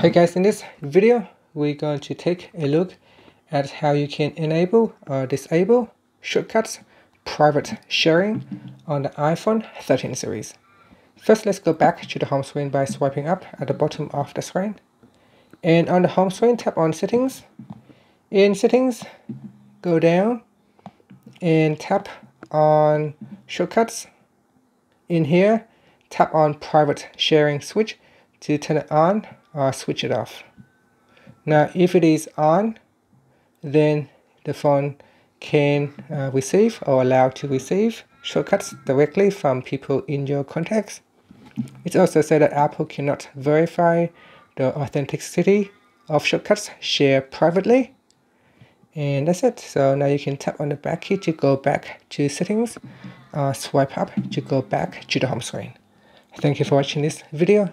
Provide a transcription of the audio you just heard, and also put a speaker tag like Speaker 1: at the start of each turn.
Speaker 1: Hey guys, in this video, we're going to take a look at how you can enable or disable shortcuts private sharing on the iPhone 13 series. First, let's go back to the home screen by swiping up at the bottom of the screen. And on the home screen, tap on settings. In settings, go down and tap on shortcuts. In here, tap on private sharing switch to turn it on or switch it off. Now if it is on, then the phone can uh, receive or allow to receive shortcuts directly from people in your contacts. It's also said that Apple cannot verify the authenticity of shortcuts shared privately. And that's it. So now you can tap on the back key to go back to settings, uh, swipe up to go back to the home screen. Thank you for watching this video.